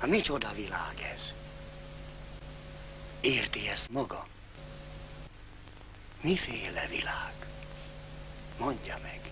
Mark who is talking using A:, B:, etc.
A: Hát ha micsoda világ ez? Érti ezt maga? Miféle világ? Mondja meg.